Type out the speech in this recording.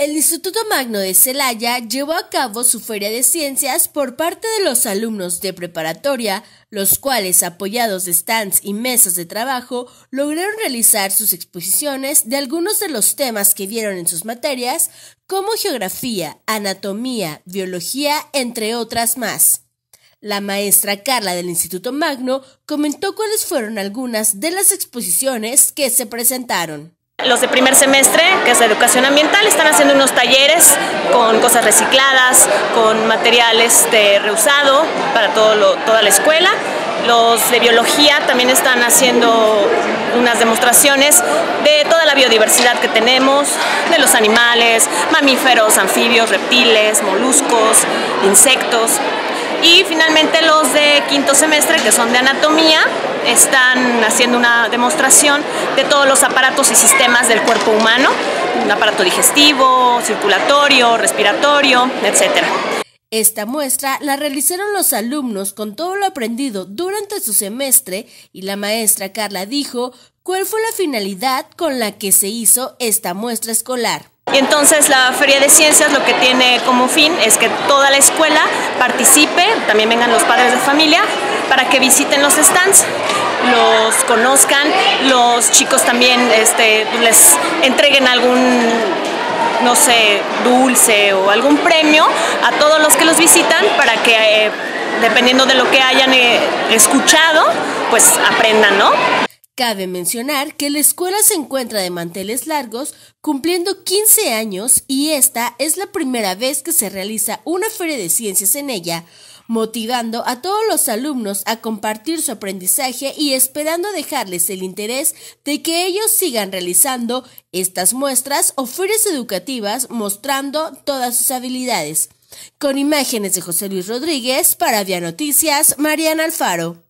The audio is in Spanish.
El Instituto Magno de Celaya llevó a cabo su feria de ciencias por parte de los alumnos de preparatoria, los cuales, apoyados de stands y mesas de trabajo, lograron realizar sus exposiciones de algunos de los temas que vieron en sus materias, como geografía, anatomía, biología, entre otras más. La maestra Carla del Instituto Magno comentó cuáles fueron algunas de las exposiciones que se presentaron. Los de primer semestre, que es de educación ambiental, están haciendo unos talleres con cosas recicladas, con materiales de reusado para toda la escuela. Los de biología también están haciendo unas demostraciones de toda la biodiversidad que tenemos, de los animales, mamíferos, anfibios, reptiles, moluscos, insectos. Y finalmente los de quinto semestre, que son de anatomía, están haciendo una demostración de todos los aparatos y sistemas del cuerpo humano, un aparato digestivo, circulatorio, respiratorio, etc. Esta muestra la realizaron los alumnos con todo lo aprendido durante su semestre y la maestra Carla dijo cuál fue la finalidad con la que se hizo esta muestra escolar. Y entonces la Feria de Ciencias lo que tiene como fin es que toda la escuela participe, también vengan los padres de familia, para que visiten los stands, los conozcan, los chicos también este, les entreguen algún no sé, dulce o algún premio a todos los que los visitan para que, eh, dependiendo de lo que hayan eh, escuchado, pues aprendan, ¿no? Cabe mencionar que la escuela se encuentra de manteles largos, cumpliendo 15 años, y esta es la primera vez que se realiza una feria de ciencias en ella, motivando a todos los alumnos a compartir su aprendizaje y esperando dejarles el interés de que ellos sigan realizando estas muestras o ferias educativas mostrando todas sus habilidades. Con imágenes de José Luis Rodríguez, para Via Noticias, Mariana Alfaro.